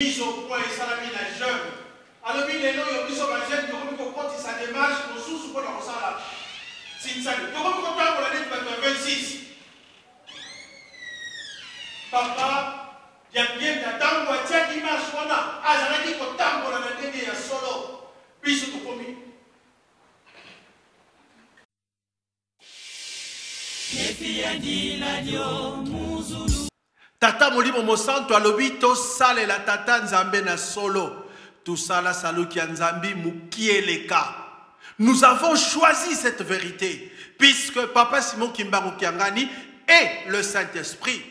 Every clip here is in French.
mise au point esalami na jeune. Alobi lelo oyo biso bajeune tokomi kokotisa démarche mosusu mpona kosala sinsali tokomi kotambola neti bato ya 26 papa yabienda ntango atiaki marche wana azalaki kotambola na ndenge ya solo. Biso tokomi tata molimo mosantu alobi tosalela tata nzambe na solo. Tosala saluki ya nzambi mokieleka nous avons choisi cette vérité puisque papa simon kimbango kiangani et le saint-esprit.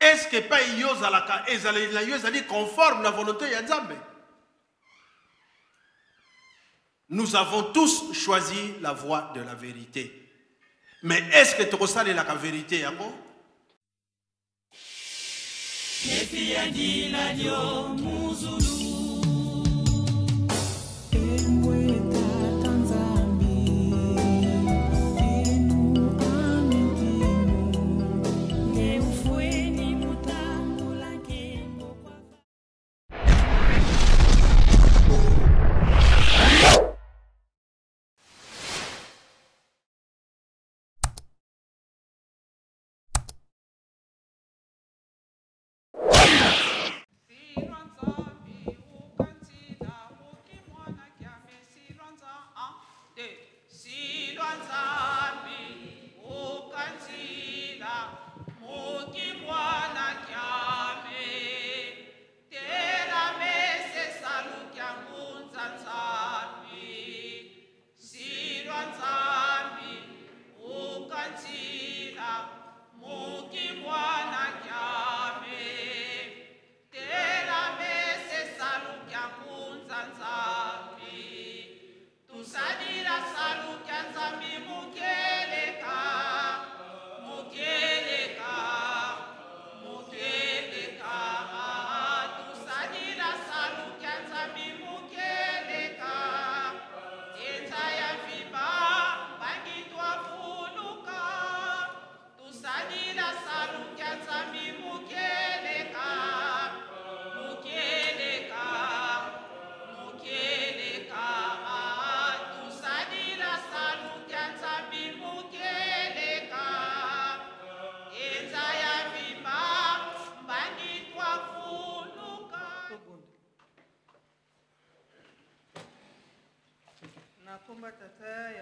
Est-ce que epai yo ozalaka ezaleli na yo ezali conforme na volonté ya nzambe? Nous avons tous choisi la voie de la vérité. Mais est-ce que tokosalelaka vérité yango? Efi ya ndila dio muzulu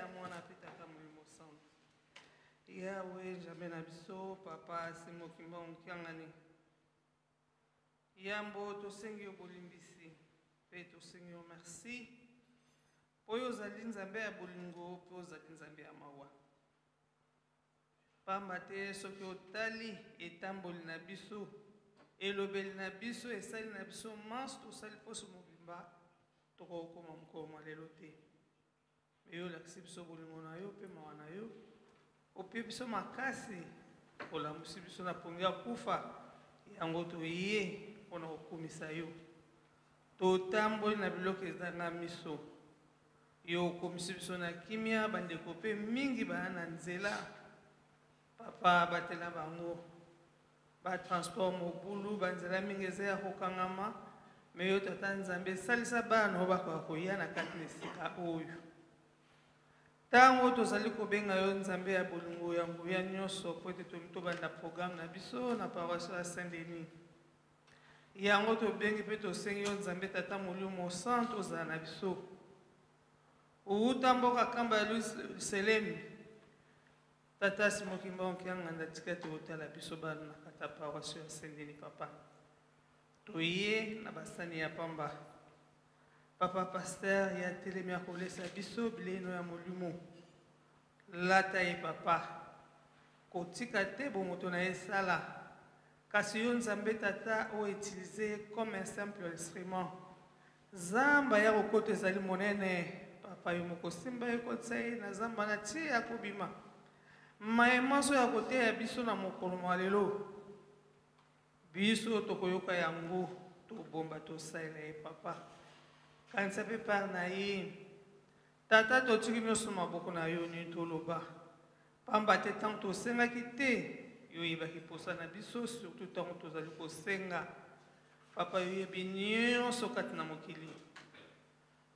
ya mwana mpe tata molimo santu yawe nzambe na biso papa asimokimba mokiangani. Yambo tosengi yo bolimbisi mpe tosengi yo merci. Mpo oyo ozali nzambe ya bolingo mpe ozali nzambe ya mawa. Pamba te soki otali etamboli na biso elobeli na biso esali na biso manso tosali poso mobimba tokokoma mokolo mwa lelo te yo olakisi biso bolingo na yo mpe mawa na yo. Opie biso makasi olambusi biso na pongi ya kufa. Yango toye mpona kokumisa yo. Totamboli na biloko ezanga miso. Yo okomisi biso na kimia bandeko mpe mingi baya na nzela. Papa batela bango. Batransport mobulu banzela mingi eza ya kokangama. Me yo tata nzambe esalisa bana oyo bakoka koya na kati na esika oyo ntango tozali kobenga yo nzambe ya bolingo ya nguya nyonso po ete toli tobanda programe na biso na paroisse ya saint denis yango tobengi mpe tosengi yo nzambe tata molimo sant ozala na biso. Outa mboka kamba ya luselemi tata simokimba okianganda tika te otala biso bana na kati ya paroisse ya saint denis papa. Toye na basani ya pamba papa paster ya telemi akolesa biso bileno ya molimo lata ye papa. Kotika te bomoto na ye esala kasi yo nzambe tata oyo utilize comme un simple instrument. Zamba ya kokota ezali monene. Papa yo moko simba ye kotisa ye na zamba na tie ya kobima. Mayema so ya koteya biso na mokolo mwa lelo. Biso tokoyoka yango tobomba tosalela ye papa kanisa mpe par na ye. Tata totiki nyonso maboko na yo nini toloba. Pamba te ntango tosengaki te yo oyebaki posa na biso surtout ntango tozali kosenga. Papa yo yebi nyonso kati na mokili.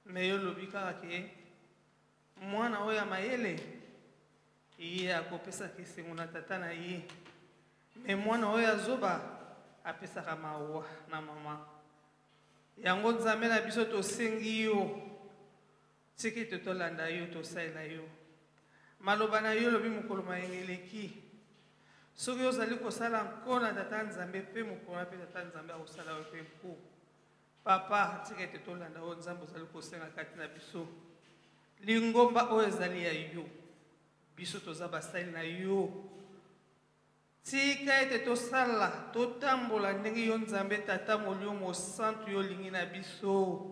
Me yo lobi kaka ke mwana oyo ya mayele ye akopesaka esengo na tata na ye. Me mwana oyo azoba apesaka mawa na mama yango nzambe na biso tosengi yo. Siki ete tolanda yo tosalela yo. Maloba na yo lobi mokolo mayenge eleki soki ozali kosala nko na tata nzambe mpe mokolo na mpe tata nzambe akosala yo mpe nko papa tika ete tolanda oyo nzambe ozali kosenga kati na biso. Lingomba oyo ezali ya yo. Biso toza basali na yo tika ete tosala totambola ndenge yo nzambe tata molio mosantu yo olingi na biso.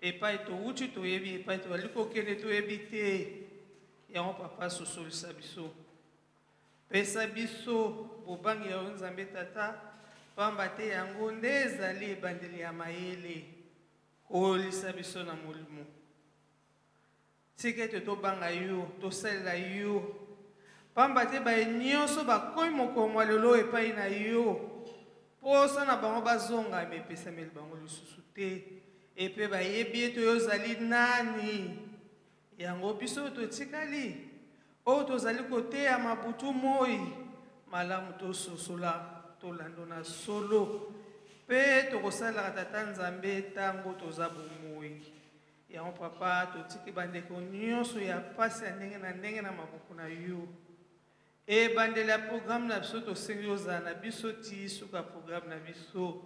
Epai towuti toyebi epai tozali kokende toyebi te. Yango papa sosolisa biso. Pesa biso bobangi ya yo nzambe tata pamba te yango nde ezali ebandeli ya mayele. Koolisa biso na molimo. Tika ete tobanga yo tosalela yo pamba te baye nyonso bakomi mokomo ya lelo epai na yo. Posa na bango bazonga mepesameli bango lisusu te. Epe bayebi ete oyo ozali nani? Yango biso oyo totikali. Oyo tozali koteya mabutu moi. Malamu tososola tolando na solo. Mpe tokosalaka tata nzambe ntango toza bomoi. Yango papa totiki bandeko nyonso ya pasi ya ndenge na ndenge na maboko na yo ebandeli ya programe na biso tosengi ozala na biso ti suka programe na biso.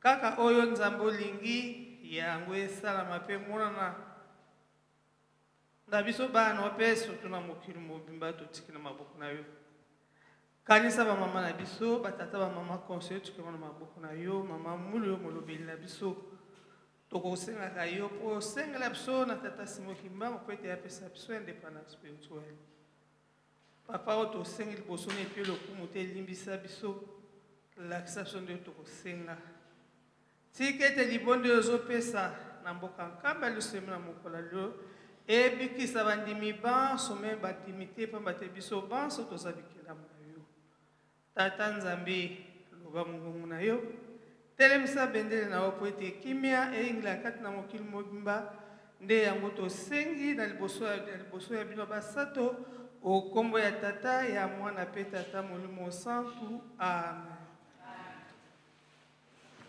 Kaka oyo nzambe olingi yango esalama mpe monana na biso bana mpe surtout na mokili mobimba totiki na maboko na yo. Kanisa bamama na biso batata bamama conseil tukema na maboko na yo. Mama mulu yo molobeli na biso. Tokosengaka yo mpo osengela biso na tata simo kimbango mpo ete apesa biso indépendance spirituelle papa oyo tosengi liboso na epi lokumu te elimbisa biso lakisa biso nde tokosenga. Tika ete libondo oyo ozopesa na mboka nkamba lisemi na mokola lio ebikisa bandimi banso me bandimi te pamba te biso banso toza bikelamu na yo. Tata nzambe loba mongongo na yo telemisa bendele na yo mpo ete kimia eyingila kati na mokili mobimba nde yango tosengi na liboso ya bino basato okombo ya tata ya mwana mpe tata molimo santu amen.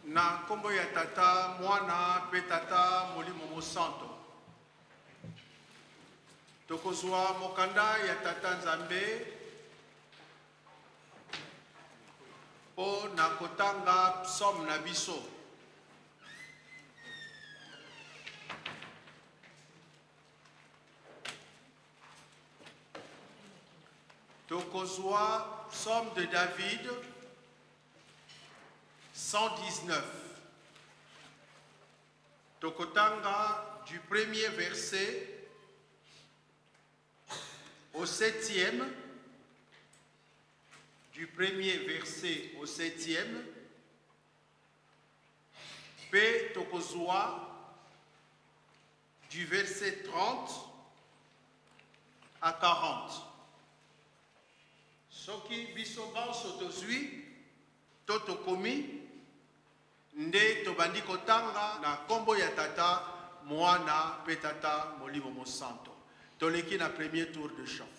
Na nkombo ya tata mwana mpe tata molimo mosanto tokozwa mokanda ya tata nzambe. Mpo na kotanga psaume na biso tokozwa psaume de david 119 tokotanga du premier verset au septième. Du premier verset au septième. Mpe tokozwa du verset 30 à 40 soki biso banso tozwi to tokomi nde tobandi kotanga na nkombo ya tata mwana mpe tata molimo mosanto. Toleki na premier tour de chant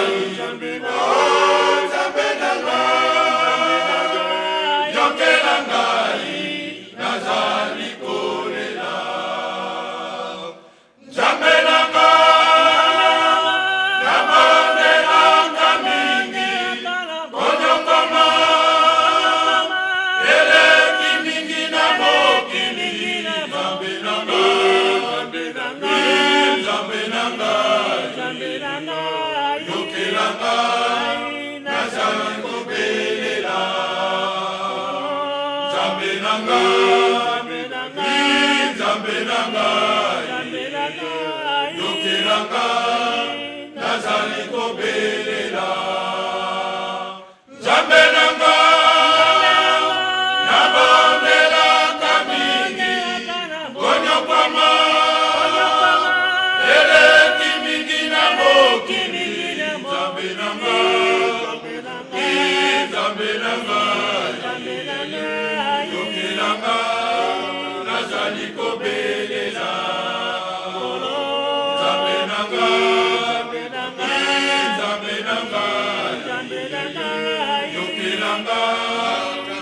Yokilanga,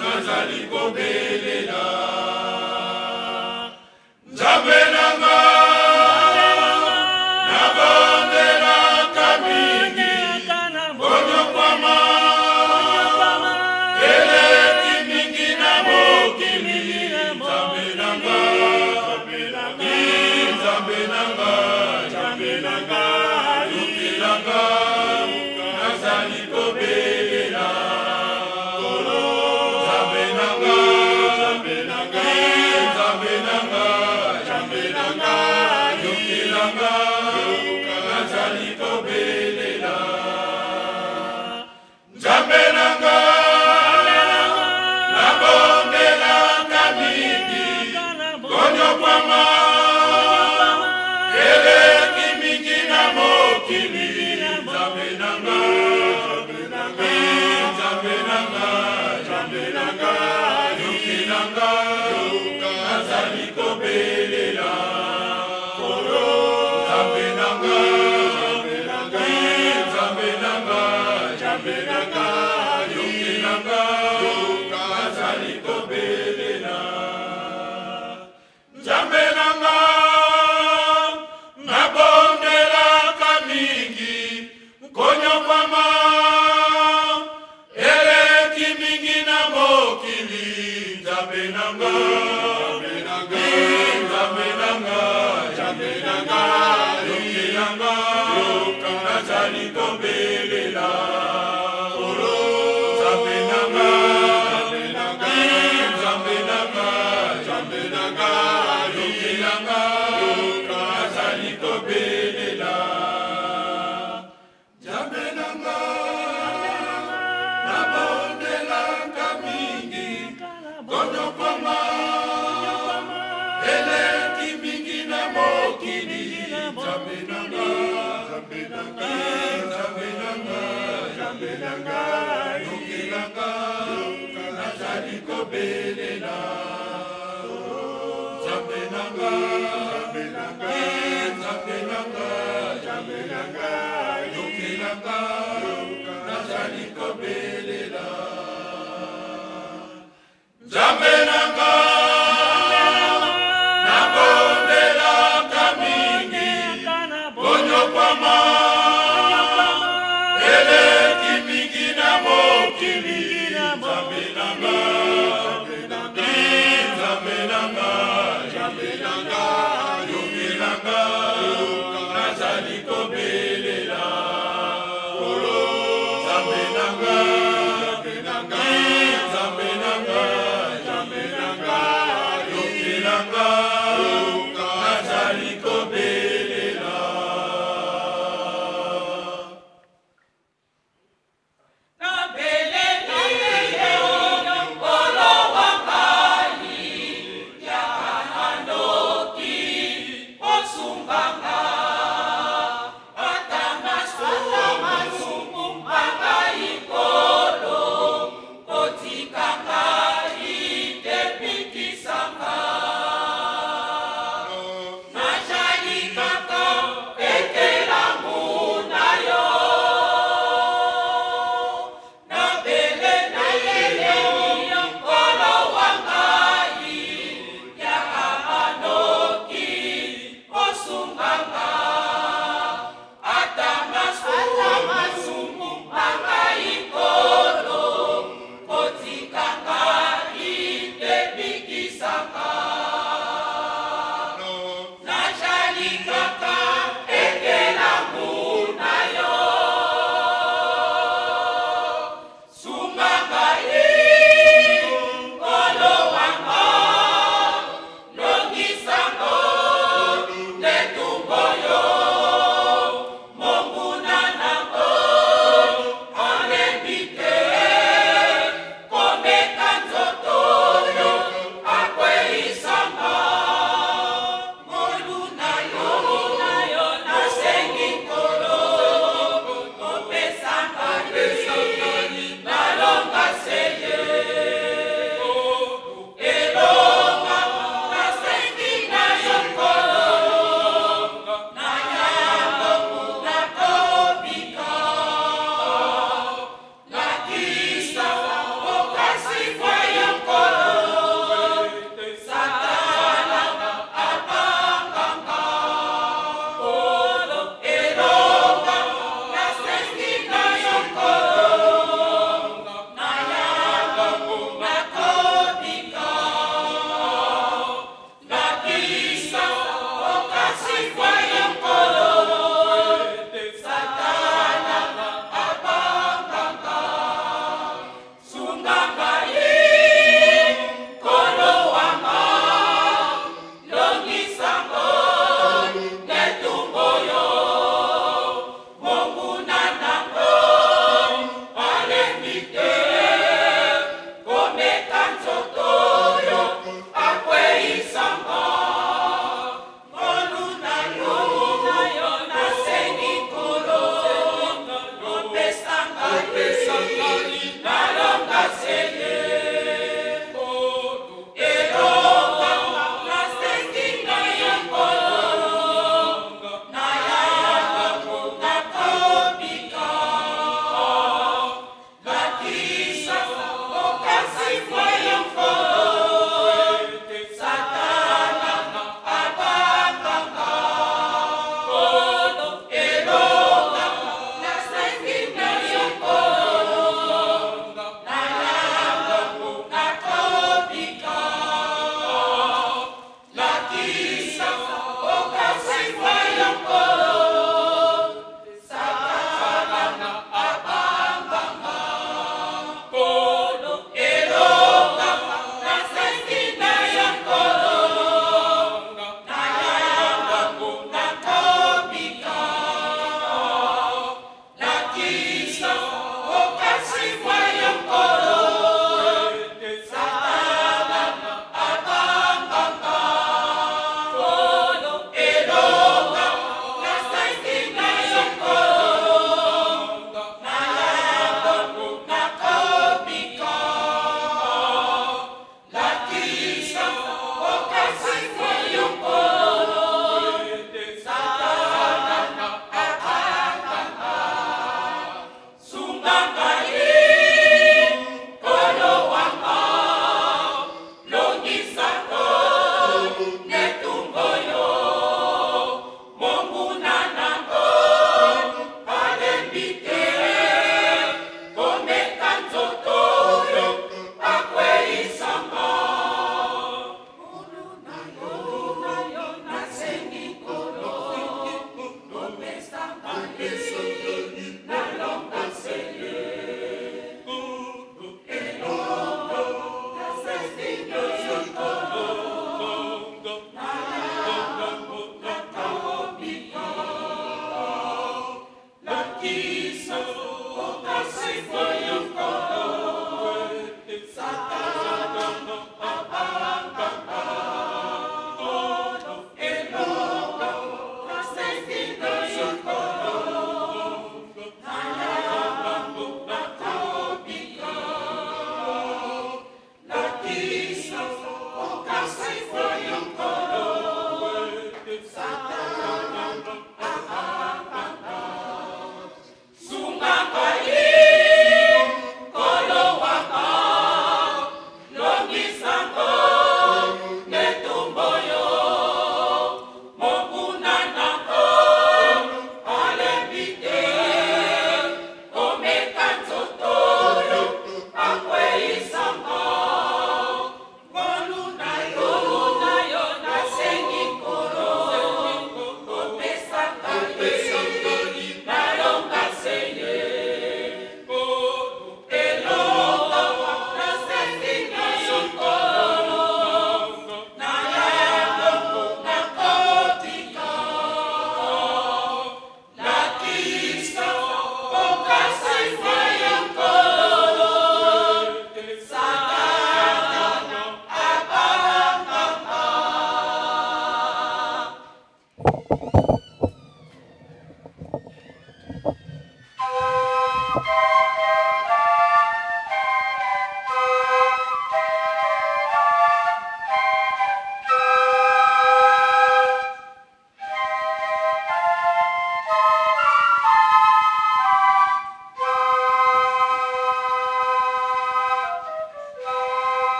Nazali Kobele. Jumping on God.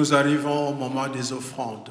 Nous arrivons au moment des offrandes.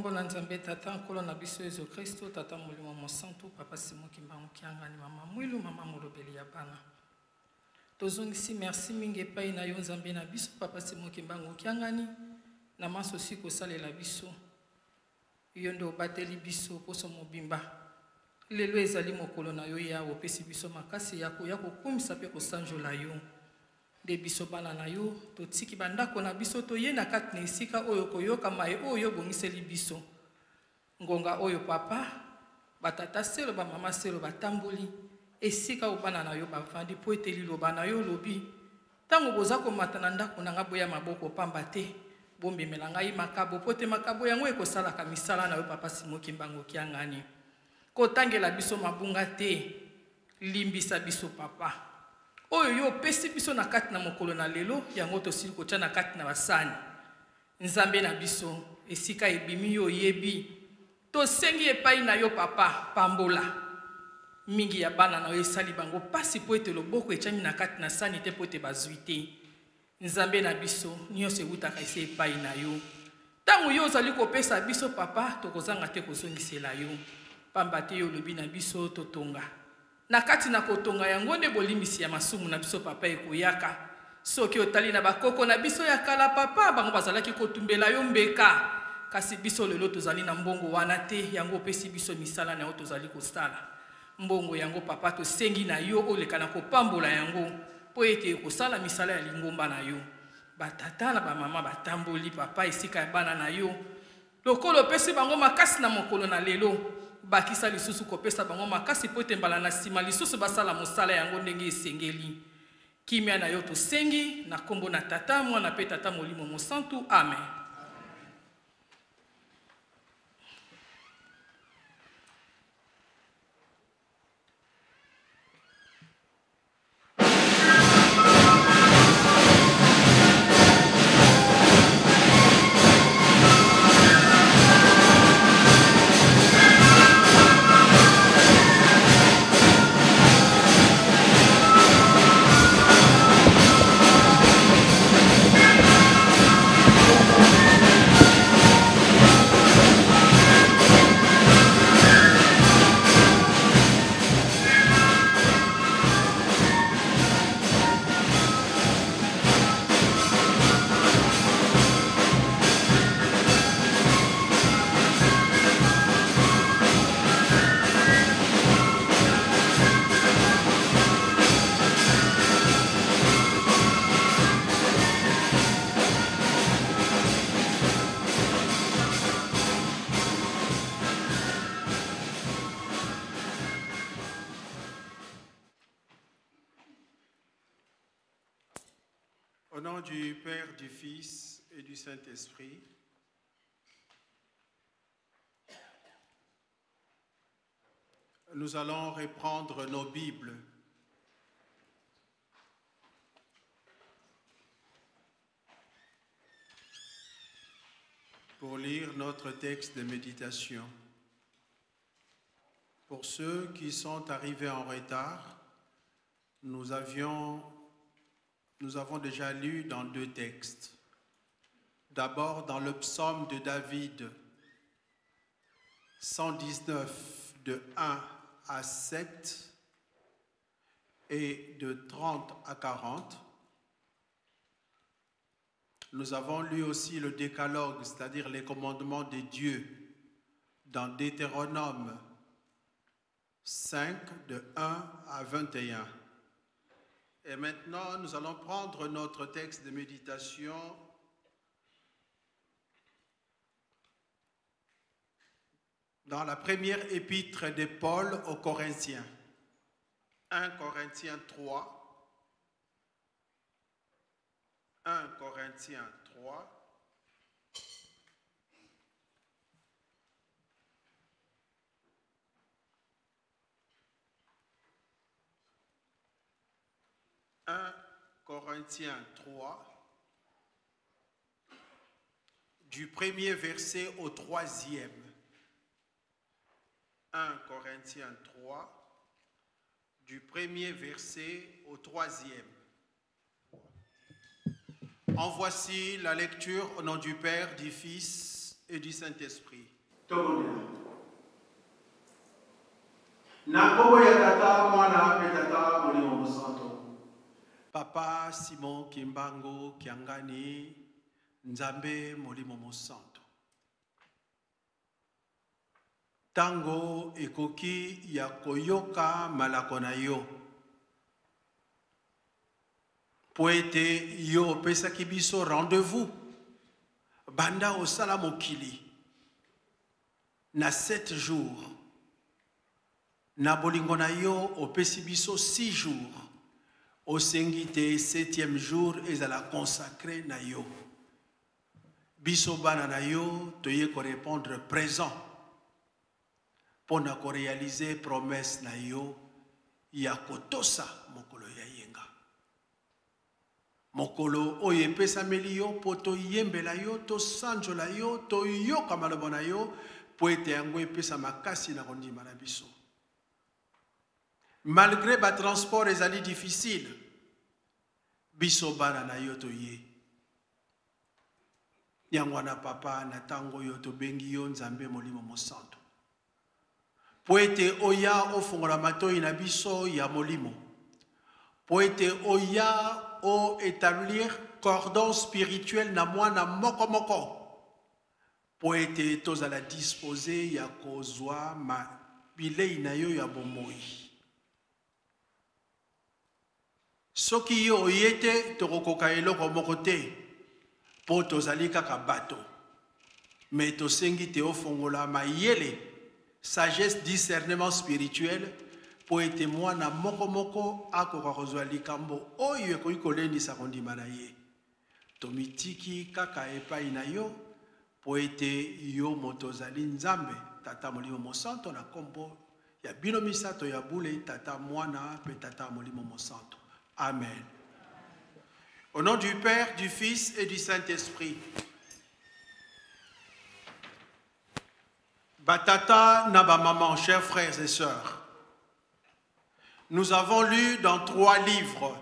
Nkombo na nzambe tata nkolo na biso yesu kristo tata molimo mosantu papa simoki mbango kiangani mama mwilu mama molobeli ya bana. Tozongisi merci mingi epai na yo nzambe na biso papa simoki mbango okiangani na maso osi kosalela biso. Yo nde obateli biso poso mobimba. Lelo ezali mokolo na yo yawe opesi biso makasi ya koya kokumisa mpe kosanjola yo nde biso bana na yo totiki bandako na biso toye na kati na esika oyo koyoka maye oyo obongiseli biso. Ngonga oyo papa batata selo bamama selo batamboli esika oyo bana na yo bavandi mpo ete liloba na yo olobi. Ntango boza komata na ndako na ngai boya maboko pamba te bombemela ngai makabo mpo te makabo yango ekosalaka misala na yo papa simoki mbango kiangani kotangela biso mabunga te limbisa biso papa oyo yo opesi biso na kati na mokolo na lelo yango tosili kotya na kati na basani. Nzambe na biso esika ebimi yo oyebi tosengi epai na yo papa pambola. Mingi ya bana na yo esali bango mpasi mpo ete loboko etyami na kati na sani te mpo ete bazwi te. Nzambe na biso nyonso ewutaka esi epai na yo. Ntango yo ozali kopesa biso papa tokozanga te kozongisela yo. Pamba te yo olobi na biso totonga na kati na kotonga yango nde bolimbisi ya masumu na biso papa ekoyaka. Soki otali na bakoko na biso ya kala papa bango bazalaki kotumbela yo mbeka. Kasi biso lelo tozali na mbongo wana te yango opesi biso misala na yo tozali kosala. Mbongo yango papa tosengi na yo oleka na kopambola yango mpo ete ekosala misala ya lingomba na yo. Batata na bamama batamboli papa esika ya bana na yo. Lokola opesi bango makasi na mokolo na lelo bakisa lisusu kopesa bango makasi mpo ete mbala na nsima lisusu basala mosala yango ndenge esengeli. Kimia na yo tosengi na nkombo na tata mwana mpe tata molimo mosantu. Amen du Père, du Fils et du Saint-Esprit, nous allons reprendre nos Bibles. pour lire notre texte de méditation. Pour ceux qui sont arrivés en retard, nous, avions, nous avons déjà lu dans deux textes. D'abord dans le psaume de David, 119 de 1 à 7 et de 30 à 40. Nous avons lu aussi le décalogue, c'est-à-dire les commandements de Dieu, dans Deutéronome 5 de 1 à 21. Et maintenant, nous allons prendre notre texte de méditation dans la première épître de Paul aux Corinthiens. 1 Corinthiens 3. 1 Corinthiens 3. « 1 Corinthiens 3, du premier verset au troisième. 1 Corinthiens 3, du premier verset au troisième. En voici la lecture au nom du Père, du Fils et du Saint-Esprit. Papa Simon Kimbango Kiangani, Nzambe Molimo Mosanto. Tango ekoki ya koyoka malako na yo. Po ete yo opesaki biso rendez-vous banda osala mokili na sept jours na bolingo na yo opesi biso six jours osengi te septième jour ezala consacré na yo. Biso bana na yo toye korépondre présent. Mpo na koréalize promese na yo ya kotosa mokolo ya yenga. Mokolo oyo epesameli yo mpo toyembela yo tosanzola yo toyoka maloba na yo mpo ete yango epesa makasi na kondima na biso malgré batransport ezali difficile biso bana na yo toye. Yango papa na ntango oyo tobengi yo nzambe molimo mosantu. Mpo oya ofongola matoi na biso ya molimo. Mpo ete oya oétablir cordon spirituel na mwana moko moko. Mpo ete tozala dispose ya kozwa bilei na yo ya bomoi soki yo oye te tokokoka eloko moko te mpo tozali kaka bato. Me tosengi te ofongola mayele sagesse discernement spirituel mpo ete mwana moko moko akoka kozwa likambo oyo ekoki kolendisa kondima na ye. Tomitiki kaka epai na yo mpo ete yo moto ozali nzambe tata molimo mosanto na nkombo ya bino misato ya bule tata mwana mpe tata molimo mosanto Amen. Au nom du Père, du Fils et du Saint-Esprit. Batata Naba Maman, chers frères et sœurs, nous avons lu dans trois livres.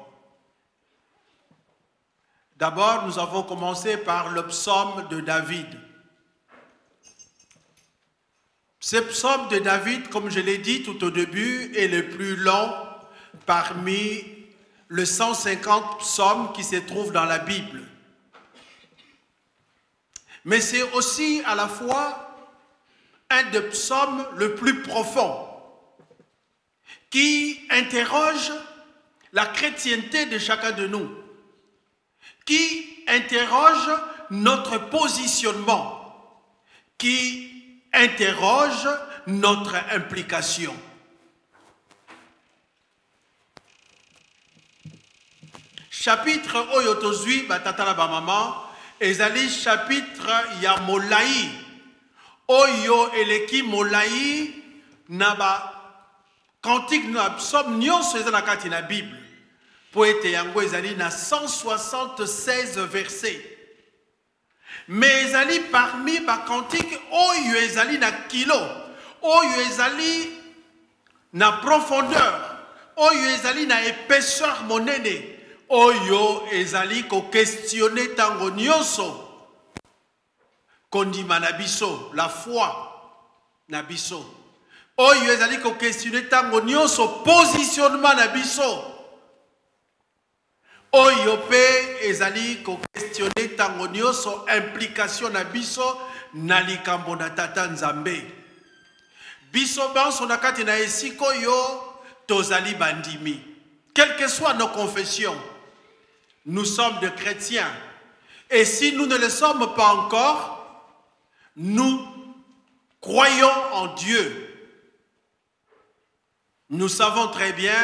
D'abord, nous avons commencé par le psaume de David. Ce psaume de David, comme je l'ai dit tout au début, est le plus long parmi le 150 psaumes qui se trouvent dans la Bible. Mais c'est aussi à la fois un des psaumes le plus profond qui interroge la chrétienté de chacun de nous, qui interroge notre positionnement, qui interroge notre implication. Chapitre oyo tozwi batata na bamama ezali chapitre ya molai oyo eleki molai na bakantique na psaume nyonso eza na kati na bible. Mpo ete yango ezali na 176 verset mais ezali parmi bakantique oyo ezali na kilo oyo ezali na profondeur oyo ezali na épaisseur monene oyo ezali koquestionne ntango nyonso. Kondima na biso la foi na biso. Oyo ezali koquestionne ntango nyonso positionnement na biso. Oyo mpe ezali koquestionne ntango nyonso implication na biso na likambo na tata nzambe. Biso banso na kati na esika oyo tozali bandimi. Quelles que soient nos confessions nous sommes des chrétiens et si nous ne le sommes pas encore nous croyons en Dieu nous savons très bien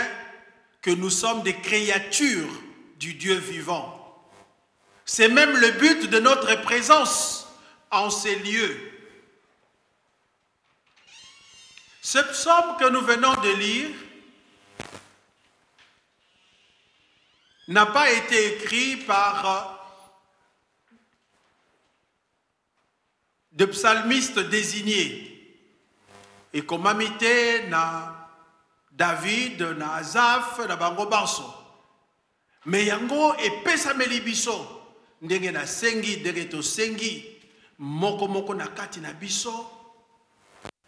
que nous sommes des créatures du Dieu vivant. C'est même le but de notre présence en ces lieux. Ce psaume que nous venons de lire n'a pas été écrit par euh, de psalmistes désignés. Et comme amité na David, na Azaph, na bango banso. me yango epesameli biso ndenge nasengi ndenge tosengi moko moko na kati na biso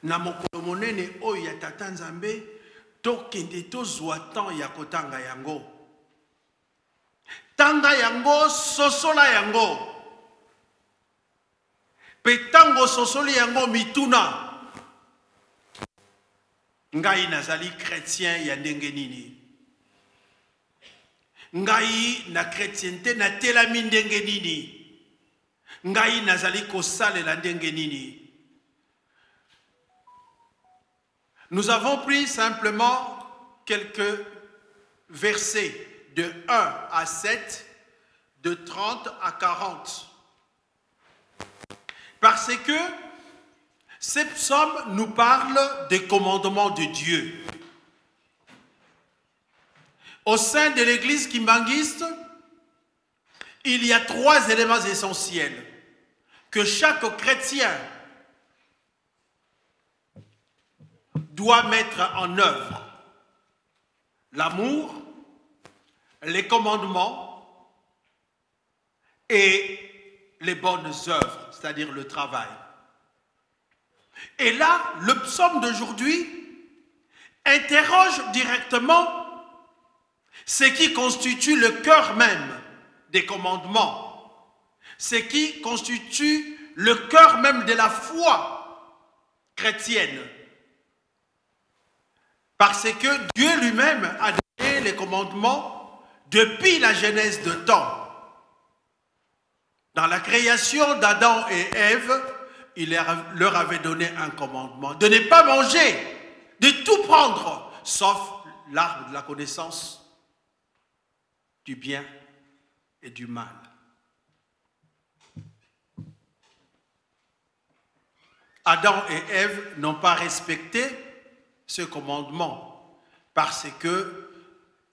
na mokolo monene oyo ya tata nzambe tokende ya kotanga yango tanga yango sosola yango. Mpe ntango yango mituna. Ngai nazali chrétien ya ndenge nini? Ngai na chrétienté natelami ndenge nini? Ngai nazali kosalela ndenge nini? Nous avons pris simplement quelques versets de 1 à 7 de 30 à 40 parce que ces psaumes nous parlent des commandements de Dieu au sein de l'église kimbanguiste, il y a trois éléments essentiels que chaque chrétien doit mettre en œuvre. L'amour, les commandements et les bonnes œuvres, c'est-à-dire le travail. Et là, le psaume d'aujourd'hui interroge directement ce qui constitue le cœur même des commandements, ce qui constitue le cœur même de la foi chrétienne. Parce que Dieu lui-même a donné les commandements depuis la genèse de temps. Dans la création d'Adam et Ève, il leur avait donné un commandement de ne pas manger, de tout prendre, sauf l'arbre de la connaissance du bien et du mal. Adam et Ève n'ont pas respecté ce commandement parce que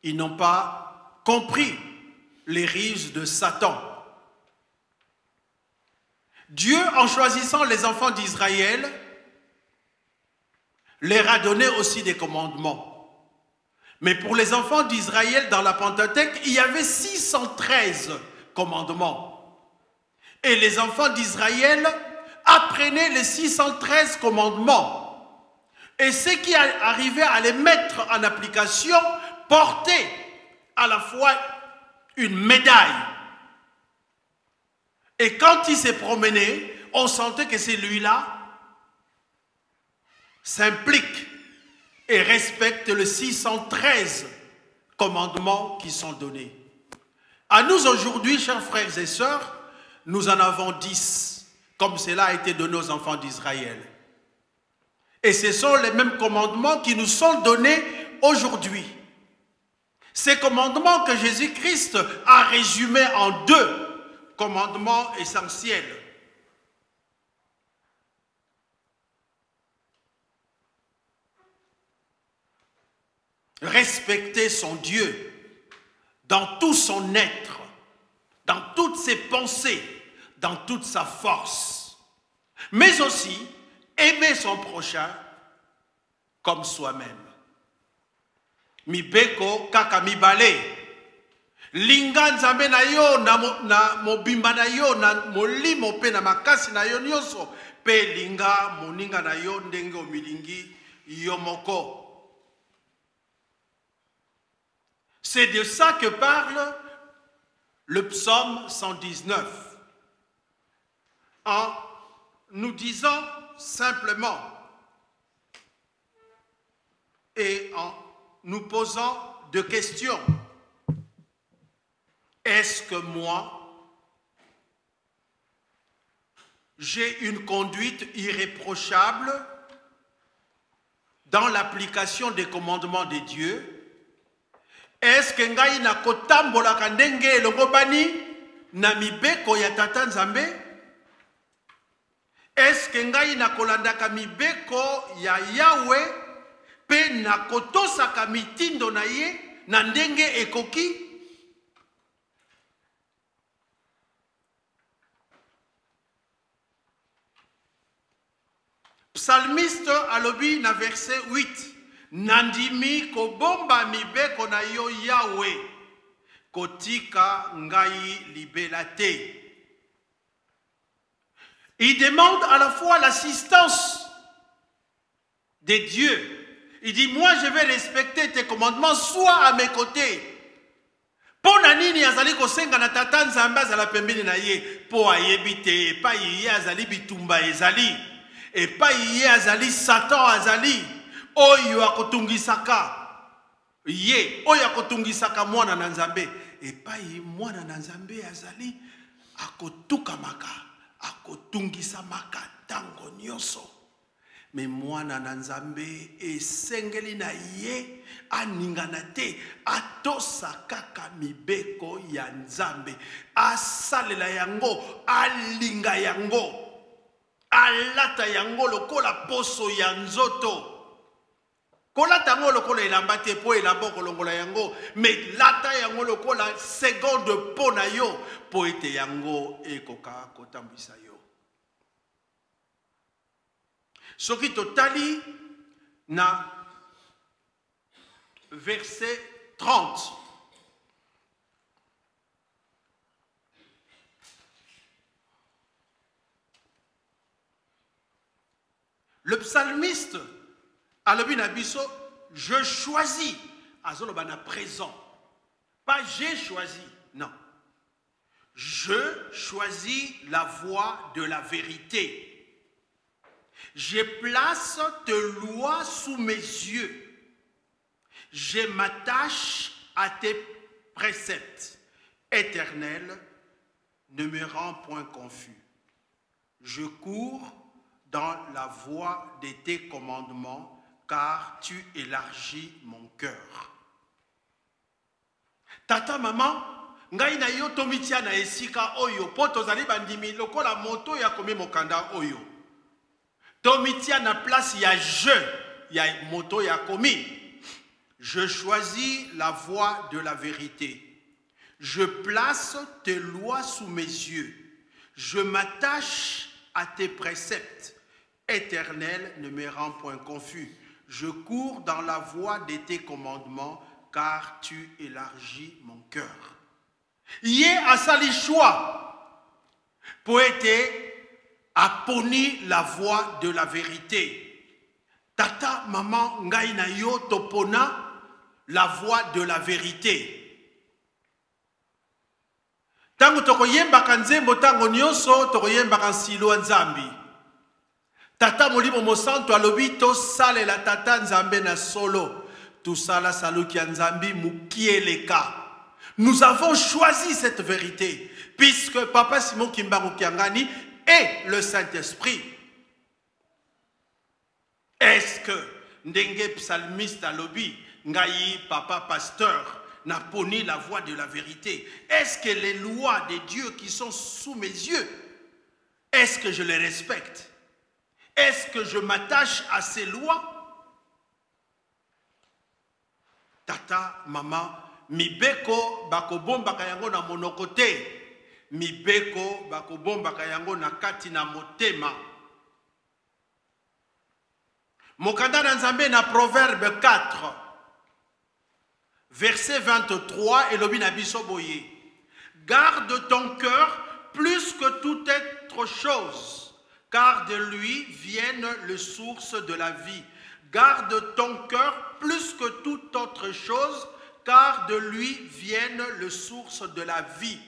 ils n'ont pas compris les rises de Satan. Dieu, en choisissant les enfants d'Israël, leur a donné aussi des commandements. Mais pour les enfants d'Israël dans la Pentateuque, il y avait 613 commandements. Et les enfants d'Israël apprenaient les 613 commandements. Et ceux qui arrivaient à les mettre en application portaient à la fois une médaille. Et quand il s'est promené, on sentait que celui-là s'implique et respecte les 613 commandements qui sont donnés. À nous aujourd'hui, chers frères et sœurs, nous en avons 10, comme cela a été donné aux enfants d'Israël. Et ce sont les mêmes commandements qui nous sont donnés aujourd'hui. Ces commandements que Jésus-Christ a résumés en deux commandements essentiels. Respecter son Dieu dans tout son être, dans toutes ses pensées, dans toute sa force, mais aussi aimer son prochain comme soi-même. Mibeko kaka mibale. Linga nzambe na yo na, mo, na mobimba na yo na molimo mpe na makasi na yo nyonso. Mpe linga moninga na yo ndenge omilingi yo moko. C'est de ça que parle le psaume 119 en nous disant simplement et en nous posant deux questions. Est-ce que moi, j'ai une conduite irréprochable dans l'application des commandements de Dieu? Est-ce que ngai nakotambolaka ndenge elongo bani na mibeko ya tata nzambe? Est-ce que ngai ya Yahweh mpe mitindo na ndenge ekoki. Psalmiste alobi na verset 8 nandimi kobomba mibeko na yo yawe kotika ngai libela te. Il demande à la fois l'assistance de Dieu il dit, moi je vais respecter tes commandements, sois à mes côtés. mpo na nini azali kosenga na tata nzambe azala pembeni na ye mpo ayebi te epai ye azali bitumba ezali. Epai ye azali satan azali. Oyo akotungisaka. Ye oyo akotungisaka mwana na nzambe. Epai mwana na nzambe azali akotukamaka akotungisamaka ntango nyonso me mwana na nzambe esengeli na ye aningana te atosa kaka mibeko ya nzambe. Asalela yango alinga yango alata yango lokola poso ya nzoto. Kolata yango lokola elamba te mpo elamba okolongola yango me lata yango lokola segonde mpo na yo mpo ete yango ekoka kotambwisa yo soki totali na verset 30 le psalmiste alobi na je choisis. Azoloba na présent. Pas j'ai choisi non. Je choisis la voie de la vérité je place tes lois sous mes yeux. Je m'attache à tes préceptes. Éternel, ne me rends point confus. Je cours dans la voie de tes commandements, car tu élargis mon cœur. Tata, maman, ngai na yo tomitia na esika oyo po bandimi lokola moto ya komi mokanda oyo tomitia na place ya je ya moto je choisis la voie de la vérité. Je place tes lois sous mes yeux. Je m'attache à tes préceptes. Éternel ne me rends point confus. Je cours dans la voie de tes commandements car tu élargis mon cœur. Ye asali choix po ete aponi la voie de la vérité. Tata mama ngai na yo topona la voie de la vérité. Ntango tokoyembaka nzembo ntango nyonso tokoyembaka nsilo nzambi. Tata molimo mosantu alobi tosalela tata nzambe na solo. Tosala saluki nzambi moki eleka nous avons choisi cette vérité puisque papa simon kimbango kiangani et le Saint-Esprit. Est-ce que ndenge psalmiste alobi ngai papa pasteur naponi la voie de la vérité? Est-ce que les lois de Dieu qui sont sous mes yeux, est-ce que je les respecte? Est-ce que je m'attache à ces lois? Tata, maman, mibeko bakobombaka yango na monoko te mibeko bakobombaka yango na kati na motema. Mokanda na na proverbe 4 verset 23 elobi na biso garde ton cœur plus que toute autre chose car de lui viennent les sources de la vie. Garde ton cœur plus que toute autre chose car de lui viennent les sources de la vie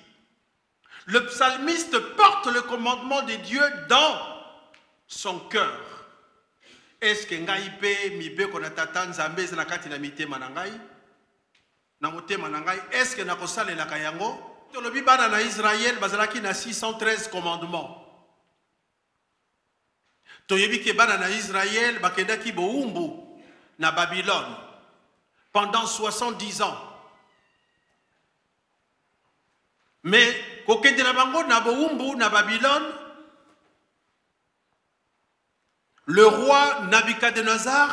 le psalmiste porte le commandement de Dieu dans son cœur. Est-ce que ngai mpe mibeko na tata nzambe na kati na na na est-ce que nakosalelaka yango? Tolobi bana na israel bazalaki na 613 commandement toyebi ke bana na israel bakendaki bowumbu na babylone pendant 70 ans mais le roi Nabucodonosor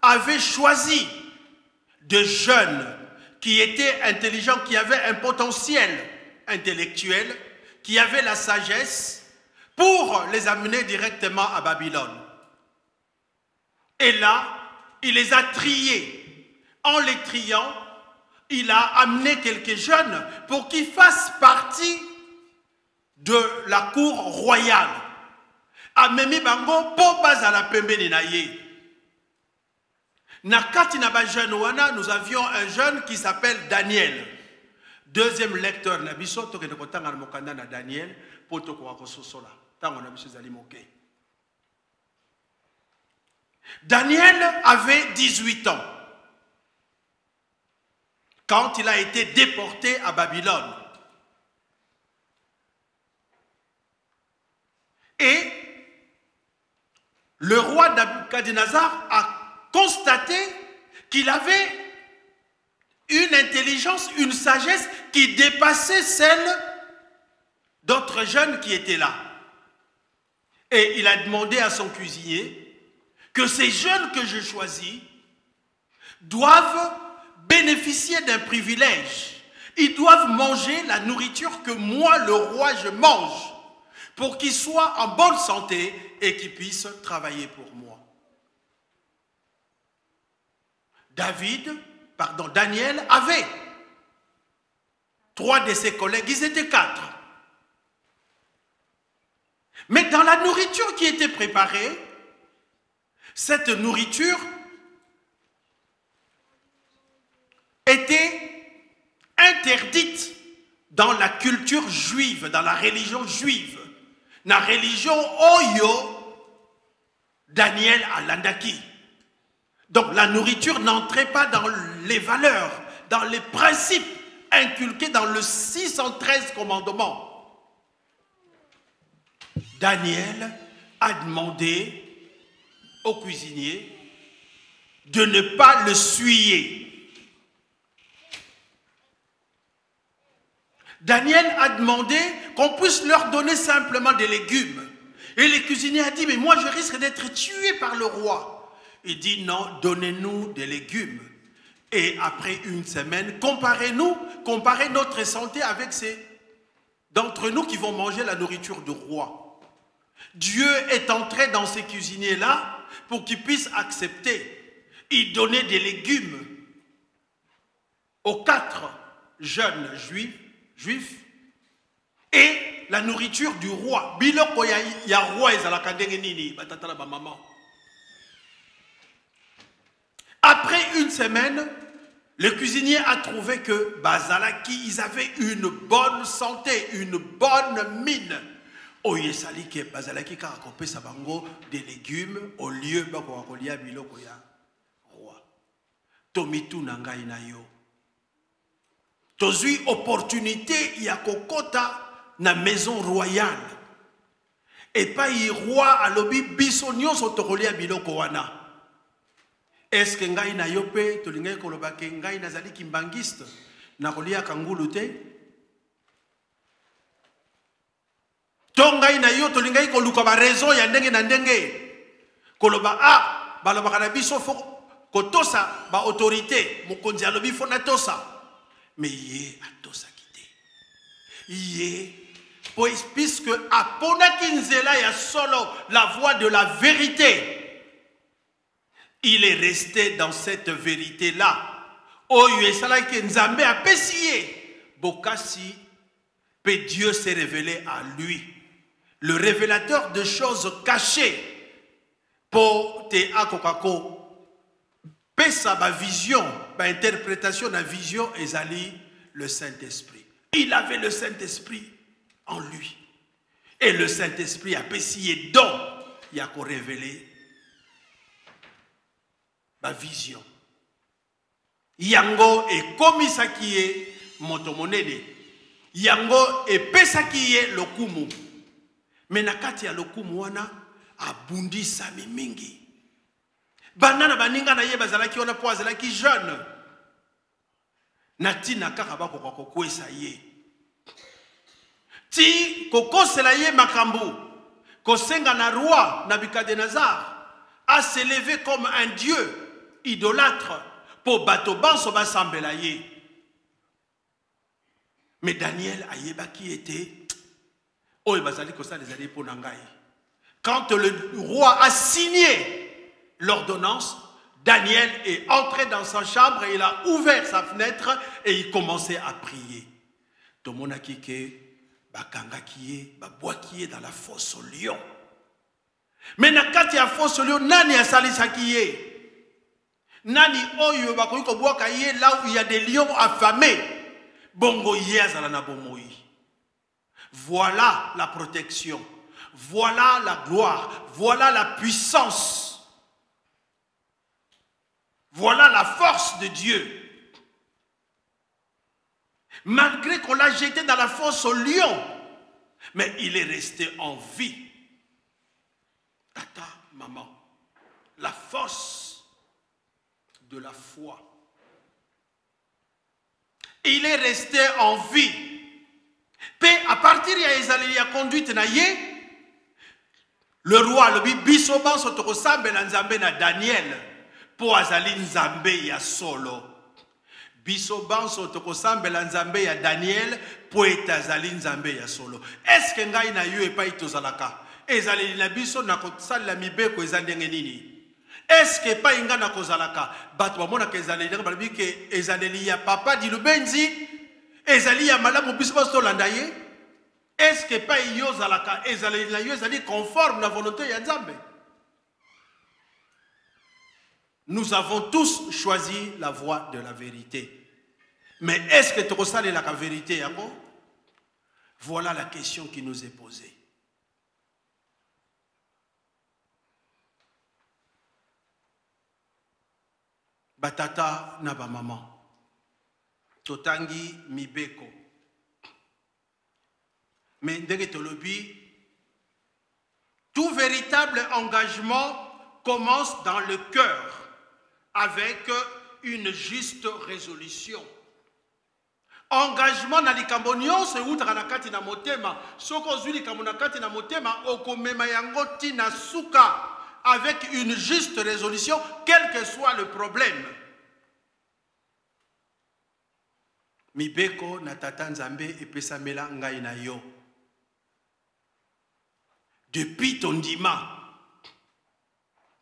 avait choisi des jeunes qui étaient intelligents, qui avaient un potentiel intellectuel, qui avaient la sagesse, pour les amener directement à Babylone. Et là, il les a triés. En les triant, il a amené quelques jeunes pour qu'ils fassent partie de la cour royale. amemi bango mpo bazala pembeni na na wana nous avions un jeune qui s'appelle daniel. Deuxième lecteur na biso na daniel moke. Daniel avait 18 ans quand il a été déporté à babylone et le roi Nabucodonosor a constaté qu'il avait une intelligence, une sagesse qui dépassait celle d'autres jeunes qui étaient là. Et il a demandé à son cuisinier que ces jeunes que je choisis doivent bénéficier d'un privilège. Ils doivent manger la nourriture que moi, le roi, je mange pour qu'ils soient en bonne santé et qu'ils puissent travailler pour moi. David, pardon, Daniel avait trois de ses collègues, ils étaient quatre. Mais dans la nourriture qui était préparée, cette nourriture était interdite dans la culture juive, dans la religion juive. Na religion Oyo, Daniel alandaki. Donc la nourriture n'entrait pas dans les valeurs, dans les principes inculqués dans le 613 commandement. Daniel a demandé au cuisinier de ne pas le suyer. Daniel a demandé qu'on puisse leur donner simplement des légumes. Et le cuisinier a dit, mais moi je risque d'être tué par le roi. Il dit, non, donnez-nous des légumes. Et après une semaine, comparez-nous, comparez notre santé avec ces d'entre nous qui vont manger la nourriture du roi. Dieu est entré dans ces cuisiniers-là pour qu'ils puissent accepter. Il donnait des légumes aux quatre jeunes juifs, juifs et la nourriture du roi. Biloko ya, ya roi ezalaka ndenge nini? Batata na bamama. Après une semaine, le cuisinier a trouvé que Bazalaki, ils avaient une bonne santé, une bonne mine. oyo esali ke bazalaki kaka kopesa bango des légumes au lieu bakoka kolia biloko ya roi tomituna ngai na yo tozwi opportunité ya kokota na maison royale. Epai roi alobi biso nyonso tokolia biloko wana. Eske ngai na yo mpe tolingaki koloba ke ngai nazali kimbangiste nakoliaka ngulu te? To ngai na yo tolingai koluka baraison ya ndenge na ndenge. Koloba a balobaka na biso fo kotosa baautorité mokonzi alobi fo natosa me ye atosaki te ye po- puisque aponaki nzela ya solo la voie de la vérité il est resté dans cette vérité là oyo esalaki nzambe apesi ye bokasi mpe dieu s'est révélé à lui. Le révélateur de choses cachées. Mpo te akoka kopesa bavision bainterprétation na vision ezali le saint-esprit. Il avait le saint-esprit en lui. Et le saint-esprit apesi ye don ya korévele bavision yango ekomisaki ye moto monene. Yango epesaki ye lokumu. Me na ya lokumu wana abundisami mingi banda na baninga na ye bazalaki wana mpo azalaki jeune. Na ntina kaka bakoka kokwesa ye. Ti kokosela ye makambo kosenga na roi nabukadinezar aseleve comme un dieu idolâtre mpo bato banso basambela ye. Me daniel ayebaki ete oyo bazali kosala ezali mpo na ngai. Quand le roi a signé l'ordonnance. Daniel est entré dans sa chambre et il a ouvert sa fenêtre et il commençait à prier. Tomonaki ke bakangaki ye babwaki ye dans la fosse au lion. Me na kati ya fosse au lion nani asalisaki ye nani oyo bakoki kobwaka ye là où il y a des lions affamés? Bongo ye voilà la protection. Voilà la gloire. Voilà la puissance voilà la force de Dieu malgré qu'on l'a jeté dans la fosse au lion mais il est resté en vie tata maman la force de la foi. Il est resté en vie. Pe à partir ya ezaleli ya conduite na ye, le roi alobi biso banso tokosambela Daniel mpo azali nzambe ya solo. biso banso tokosambela nzambe ya daniel mpo ete azali nzambe ya solo. Eske ngai na yo epai tozalaka? Ezaleli na biso na kosalela mibeko eza ndenge nini? Eske epai ngai na kozalaka bato bamonaka ezaleli ndenge balobi ke ezaleli ya papa dilubenzi ezali ya malamu biso banso tolanda ye? Eske epai yo ozalaka? Ezaleli na yo ezali conforme na volonté ya nzambe Nous avons tous choisi la voie de la vérité. Mais est-ce que tu ressens la vérité? Voilà la question qui nous est posée. Batata na ba maman. Totangi mibeko. Mais ndenge tout véritable engagement commence dans le cœur avec une juste résolution. Engagement na likambo nyonso eutaka na kati na motema. Soki ozwi likambo na kati na motema okomema yango ntina suka. Avec une juste résolution quel que soit le problème. Mibeko na tata nzambe epesamela ngai na yo. Depuis tondima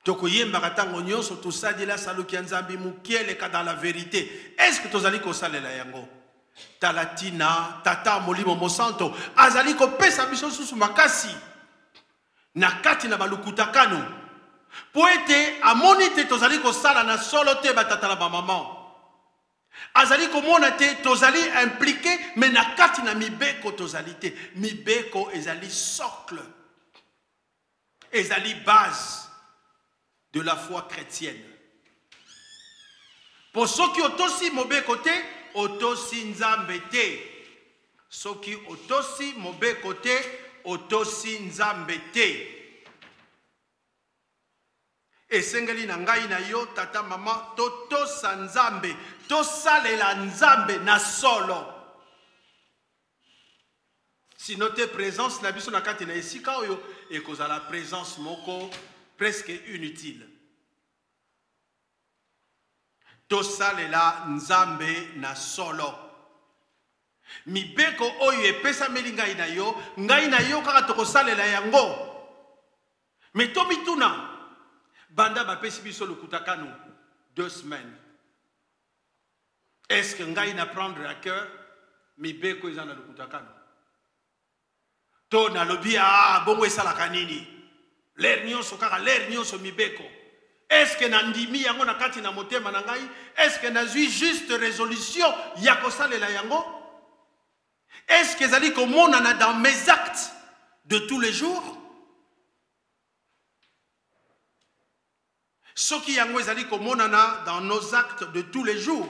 tokoyembaka ntango nyonso tosalela saluki ya nzambe moke eleka dans la vérité. Est ce que tozali kosalela yango? Tala ntina tata molimo mosanto azali kopesa biso susu makasi. Na kati na balukutakano mpo ete amoni te tozali kosala na solo te batata na bamama. Azali komona te tozali implike me na kati na mibeko tozali te. Mibeko ezali socle. Ezali base de la foi chrétienne. Pour ceux qui otosi mobeko te, otosi nzambe te. Soki otosi mobeko te, otosi nzambe te. esengeli na yo tata mama totosa nzambe tosalela nzambe na solo sino présence na biso na kati na esika oyo ekozala présence moko presque inutile. Tosalela nzambe na solo. Mibeko oyo epesameli ngai na yo ngai na yo kaka yango. Me tomituna banda bapesi biso lokuta kano deux semaines. Est ce que ngai na prendre à cœur mibeko eza na lokuta kano to nalobi a bongo esalaka lere nyonso kaka lere nyonso mibeko. Que nandimi yango na kati na motema na ngai? Que nazwi juste résolution ya kosalela yango? Que ezali komonana dans mes actes de tous les jours? Soki yango ezali komonana dans nos actes de tous les jours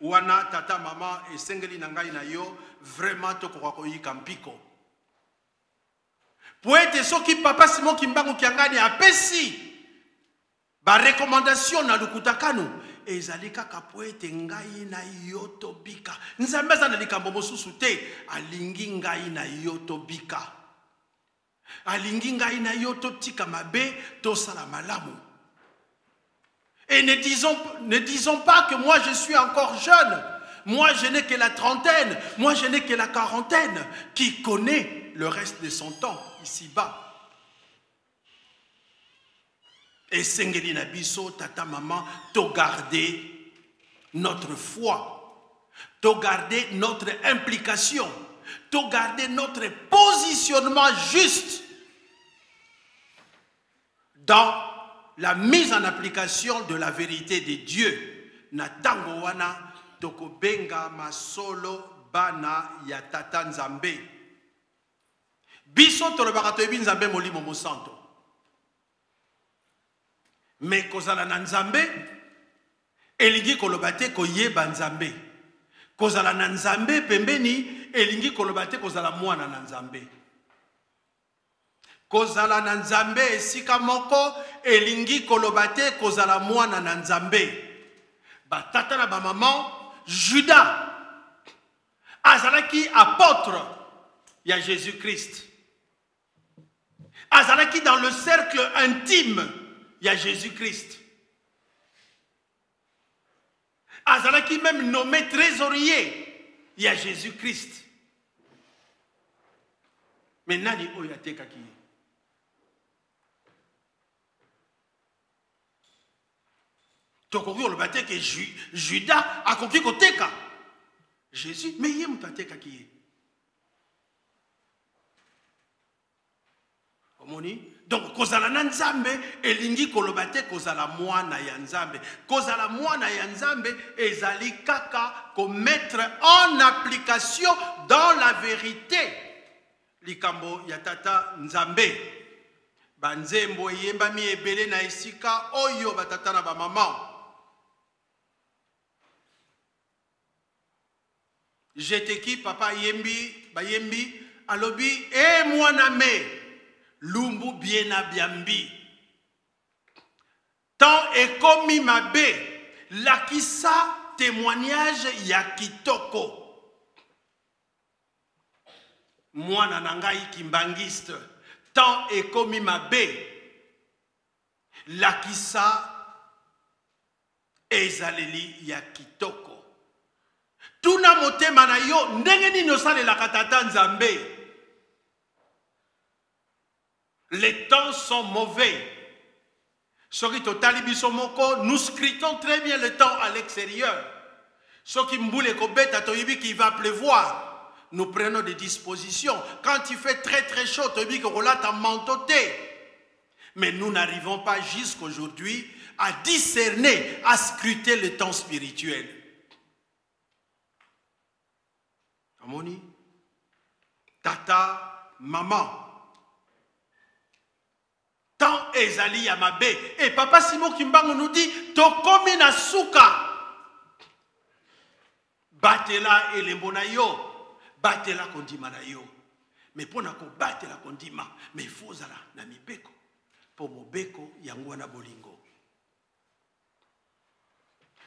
wana tata mama esengeli na ngai na yo vraiment tokoka koyika mpiko po ete soki papa simon kimbangu kiangani apesi barekomandation na lokuta kano ezali kaka po ete ngai na yo tobika nzambe aza na likambo mosusu te alingi ngai na yo tobika alingi ngai na yo totika mabe tosala malamu Et ne disons, ne disons pas que moi je suis encore jeune. Moi je n'ai que la trentaine. Moi je n'ai que la quarantaine. Qui connaît le reste de son temps ici-bas. Et Sengeli Nabiso, tata maman, to garder notre foi. To garder notre implication. To garder notre positionnement juste dans la mise en application de la vérité de Dieu. Na wana tokobenga masolo bana ya tata. Biso tolobaka toyebi nzambe molimo mosanto. Me kozala na nzambe elingi koloba te koyeba nzambe. Kozala na nzambe pembeni elingi koloba te kozala mwana na nzambe. kozala na nzambe esika moko elingi koloba te kozala mwana na nzambe batata na bamama juda azalaki apôtre ya jésus-christ azalaki dans le cercle intime. Ya jésus-christ. Azalaki même nommé trésorier. Ya jésus-christ. Me nani oyo atekaki? Ye tokoki koloba te ke Ju- juda akoki koteka. Jésus me ye moto atekaki ye? Omoni donc kozala na nzambe elingi koloba te kozala mwana ya nzambe. Kozala mwana ya nzambe ezali kaka komettre en application dans la vérité. Likambo ya tata nzambe. Banzembo eyembami ebele na esika oyo batata na bamama jeteki papa ayembi bayembi alobi e mwana me lumbu bie na biambi. Tant ekomi mabe lakisa témoignage ya kitoko. Mwana na ngai kimbangiste tant ekomi mabe lakisa ezaleli ya kitoko. Tuna motema na yo ndenge nini osalelaka tata les temps sont mauvais. Soki totali biso moko nous scrutons très bien le temps à l'extérieur. Soki mbula ekobeta toyebi qu'il va pleuvoir nous prenons des dispositions. Quand il fait très très chaud toyebi kokolata manteau te mais nous n'arrivons pas jusqu'aujourd'hui à discerner à scruter le temps spirituel. Tata mama tant ezali ya mabe. E papa simon kimbangu nous dit tokomi na suka. Batela elembo na yo. Batela kondima na yo. Me mpo na kobatela kondima me ifo ozala na mibeko mpo mobeko yango wana bolingo.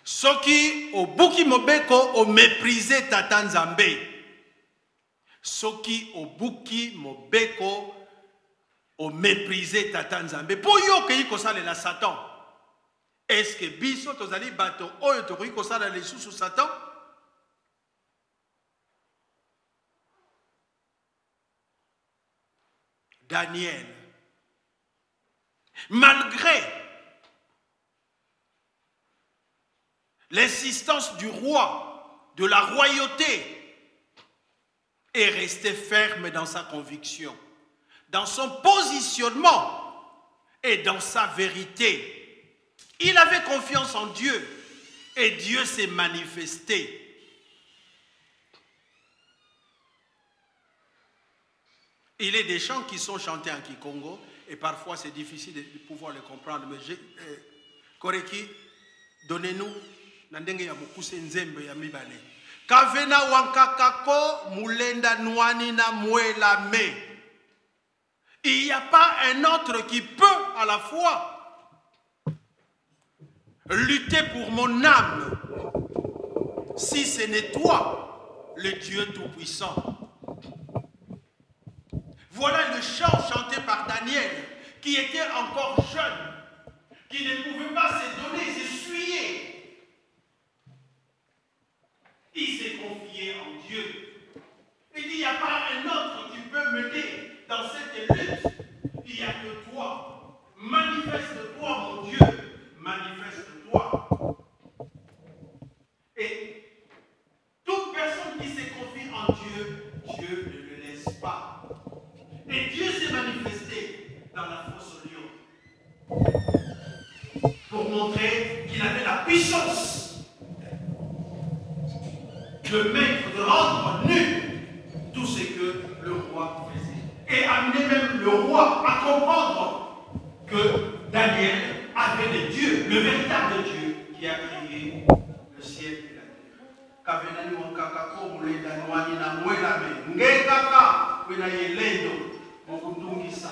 Soki obuki mobeko oméprise tata nzambe. Soki obuki mobeko oméprise tata nzambe mpo yo okei kosalela satan. Eske biso tozali bato oyo tokoki kosalela lisusu satan? Daniel. Malgré l'insistance du roi, de la royauté, est resté ferme dans sa conviction, dans son positionnement et dans sa vérité. Il avait confiance en Dieu et Dieu s'est manifesté. Il est des chants qui sont chantés en Kikongo et parfois c'est difficile de pouvoir les comprendre. Mais j'ai, euh, Koreki, donnez-nous ya kavena wankakako mulenda nwani na mwelame il n'y a pas un autre qui peut à la fois lutter pour mon âme si ce n'est toi le Dieu Tout-Puissant. Voilà le chant chanté par Daniel qui était encore jeune, qui ne pouvait pas se donner, s'essuyer il s'est confié en Dieu. Il dit, il n'y a pas un autre qui peut m'aider dans cette lutte. Il n'y a que toi. Manifeste-toi, mon Dieu. Manifeste-toi. Et toute personne qui se confie en Dieu, Dieu ne le laisse pas. Et Dieu s'est manifesté dans la fosse au lion pour montrer qu'il avait la puissance de mettre, de rendre nu tout ce que le roi. Et amener même le roi à comprendre que Daniel avait des dieux, le véritable Dieu qui a créé le ciel et la terre. kavenani wankaka ko mulenda nwani na mwelame ngekaka kwena yelendo mukutungisa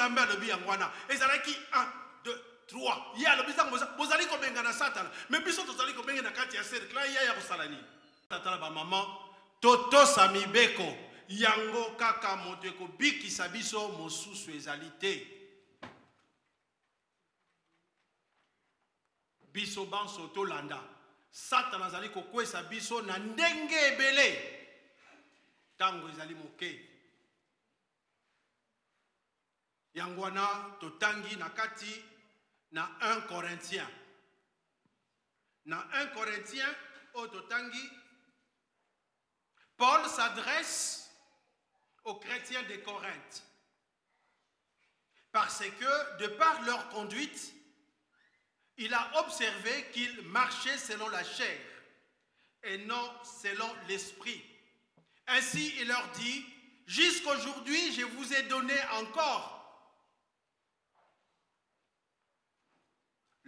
nzambe alobi yango wana. Ezalaki 1 2 3 ye alobi ntango bozali kobenga na satana me biso tozali kobenga na kati ya cercle. Ya ya kosala nini? Tata na bamama totosa mibeko. Yango kaka moto ekobikisa biso mosusu ezali te. Biso banso tolanda. Satana azali kokwesa biso na ndenge ebele. Ntango ezali moke yango wana totangi na kati na 1 corinthien na 1 corinthien oyo totangi paul s'adresse aux chrétiens de corinthe parce que de par leur conduite il a observé qu'ils marchaient selon la chair et non selon l'esprit. Ainsi il leur dit jusqu'aujourd'hui je vous ai donné encore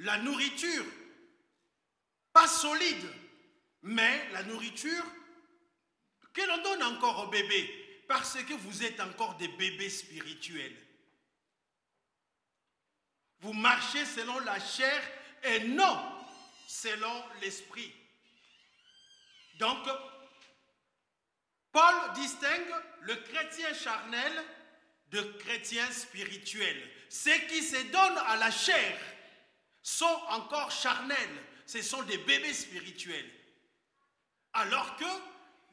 la nourriture, pas solide, mais la nourriture que l'on donne encore aux bébés, parce que vous êtes encore des bébés spirituels. Vous marchez selon la chair et non selon l'esprit. Donc, Paul distingue le chrétien charnel de chrétien spirituel. Ceux qui se donnent à la chair sont encore charnels, ce sont des bébés spirituels. Alors que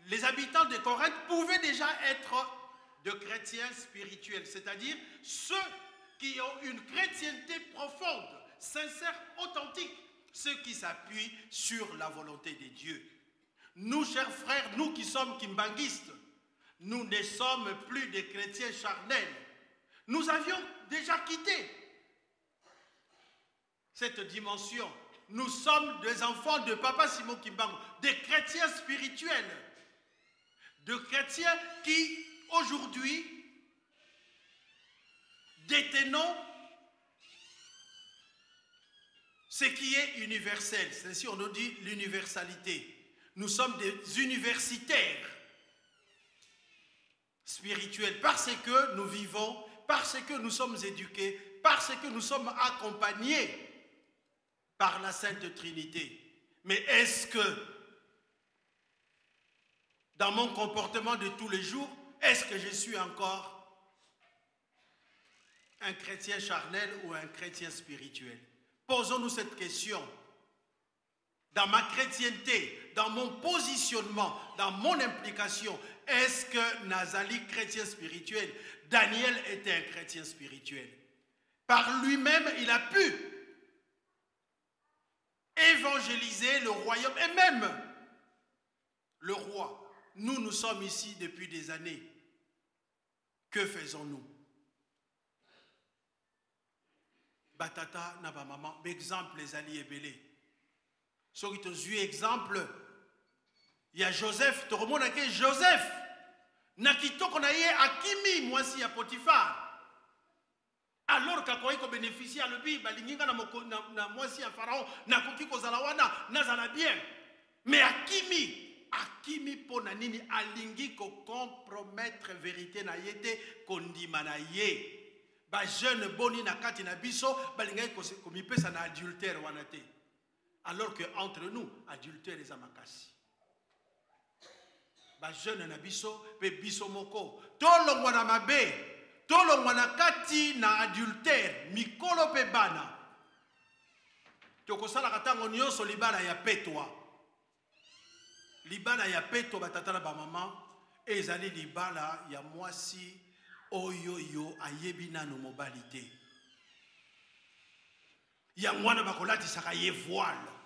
les habitants de Corinthe pouvaient déjà être de chrétiens spirituels, c'est-à-dire ceux qui ont une chrétienté profonde, sincère, authentique, ceux qui s'appuient sur la volonté de Dieu. Nous, chers frères, nous qui sommes kimbanguistes, nous ne sommes plus des chrétiens charnels. Nous avions déjà quitté cette dimension. Nous sommes des enfants de Papa Simon Kimbango, des chrétiens spirituels, de chrétiens qui, aujourd'hui, détenons ce qui est universel. C'est ainsi on nous dit l'universalité. Nous sommes des universitaires spirituels parce que nous vivons, parce que nous sommes éduqués, parce que nous sommes accompagnés par la Sainte Trinité. Mais est-ce que dans mon comportement de tous les jours, est-ce que je suis encore un chrétien charnel ou un chrétien spirituel? Posons-nous cette question. Dans ma chrétienté, dans mon positionnement, dans mon implication, est-ce que Nazali, chrétien spirituel, Daniel était un chrétien spirituel? Par lui-même, il a pu évangéliser le royaume. Et même le roi. Nous, nous sommes ici depuis des années. Que faisons-nous? Batata na bamama baexemple ezali ebele soki tozwi exemple. Ya joseph. Tokomonaki joseph. Na kitoko na ye akimi mwasi ya potifar alors kakoki kobénéficie alobi balingi nga na, na, na mwasi ya pharaon nakoki kozala wana nazala bien. Mais akimi akimi mpo na nini alingi kocompromettre vérité na ye te kondima na ye. Bajeune boni na kati na biso balingaki komipesa na adultère wana alors que entre nous adultère eza makasi. Bajeune na biso mpe biso moko tolongwa na mabe tolongwa na kati na adultère mikolo mpe bana. Tokosalaka ntango nyonso libala ya petwa. Libala ya peto batata na bamama ezali libala ya mwasi oyo yo ayebi nano mobali te. Yango wana bakolatisaka ye voile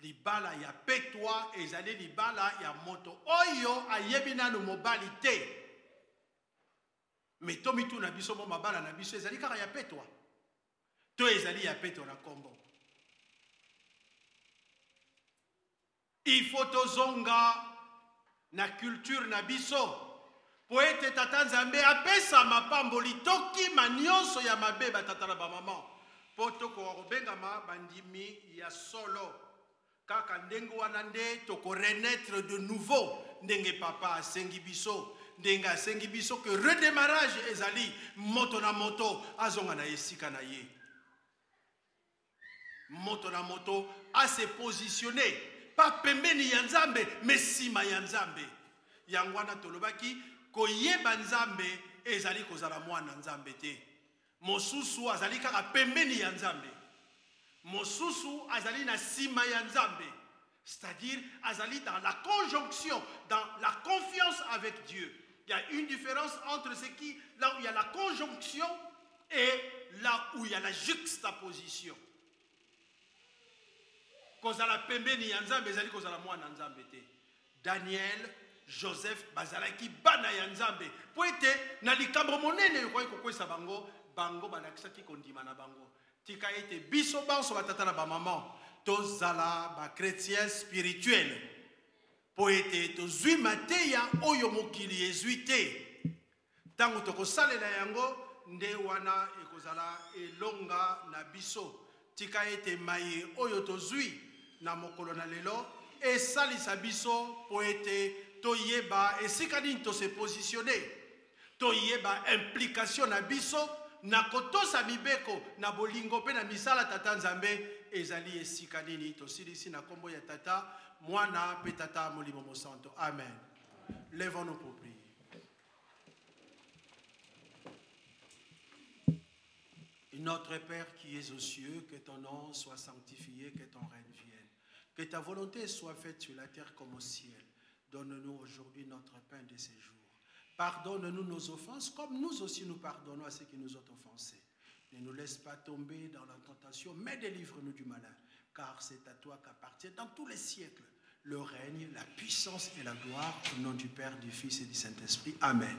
libala ya petwa ezali libala ya moto. Oyo ayebi nano mobali te. Me to mituna biso mo mabala na biso ezali kaka ya petwa to ezali ya petwa na nkombo faut tozonga na culture na biso. Po ete tata nzambe apesa mapamboli tokima nyonso ya mabe batata na bamama. Mpo tokoka kobengama bandimi ya solo kaka ndenge wana nde tokorenaître de nouveau ndenge papa asengi biso ndenge asengi biso ke redémarrage ezali moto na moto azonga na esika na ye. Moto na moto ase positionne pa pembeni ya nzambe me nsima ya nzambe. Yango wana tolobaki koyeba nzambe ezali kozala mwana nzambe te. Mosusu azali kaka pembeni ya nzambe mosusu azali na nsima ya nzambe. C'est-à-dire azali dans la conjonction dans la confiance avec dieu. Il y a une différence entre ce qui là où il y a la conjonction et là où il y a la juxtaposition. Kozala pembeni ya nzambe ezali kozala mwana nzambe te. Daniel joseph bazalaki bana ya nzambe. Mpo ete na likambo monene bango bango balakisaki kondima na bango tika ete biso banso batata na bamama tozala bakretien spirituel. Mpo ete tozwi mateya oyo mokili ezwi te. Ntango tokosalela yango nde wana ekozala elonga na biso. Tika ete maye oyo tozwi na mokolo na lelo esalisa biso mpo ete toyeba esika nini tose positionne toyeba implication na biso na kotosa mibeko na bolingo mpe na misala tata nzambe ezali esika nini? Tosilisi na nkombo ya tata mwana mpe tata molimo mosanto amen levons nous pour prier Notre Père qui es aux cieux, que ton nom soit sanctifié, que ton règne vienne. Que ta volonté soit faite sur la terre comme au ciel. Donne-nous aujourd'hui notre pain de ces jours. Pardonne-nous nos offenses comme nous aussi nous pardonnons à ceux qui nous ont offensés. Ne nous laisse pas tomber dans la tentation, mais délivre-nous du malin, car c'est à toi qu'appartient dans tous les siècles le règne, la puissance et la gloire au nom du Père, du Fils et du Saint-Esprit. Amen.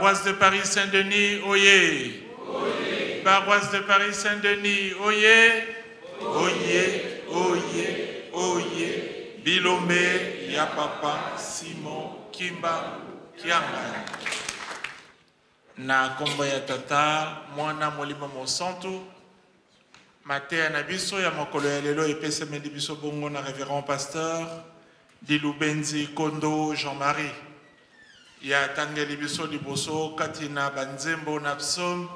Paroisse de Paris Saint-Denis, oyez. Paroisse de Paris Saint-Denis, oyez. Oyez, oyez, oyez. Bilomé, Yapapa, Simon, Kimba, Kianga. Na kombo ya tata mwana molimo mosantu mateya na biso ya mokolo ya lelo epesameli biso bongo na révérend pasteur dilubenzi kondo jean-marie ya tangeli biso liboso kati na banzembo na psaume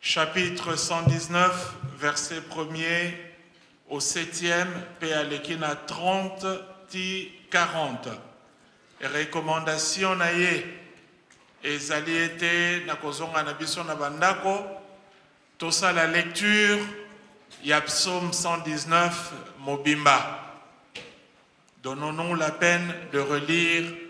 chapitre 119 verset 1er au 7e mpe aleki na 30 ti 40 recommandation na ye ezali ete na kozonga na biso na bandako tosala lecture ya psaume 119 mobimba. Donnons-nous la peine de relire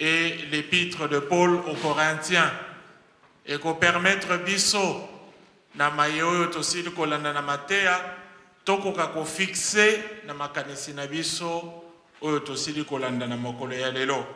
et l'épître de Paul aux Corinthiens. Et qu'on permettre biso na maye oyo tosili kolanda na mateya tokoka kofixe na makanisi na biso oyo tosili kolanda na mokolo ya lelo